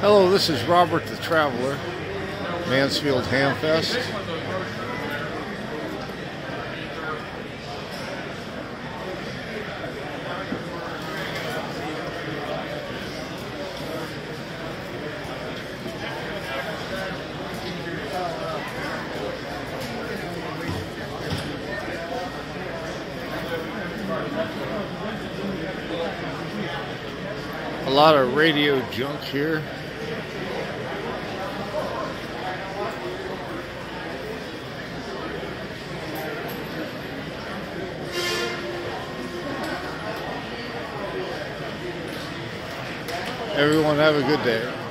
Hello, this is Robert the Traveler, Mansfield Hamfest. A lot of radio junk here. Everyone have a good day.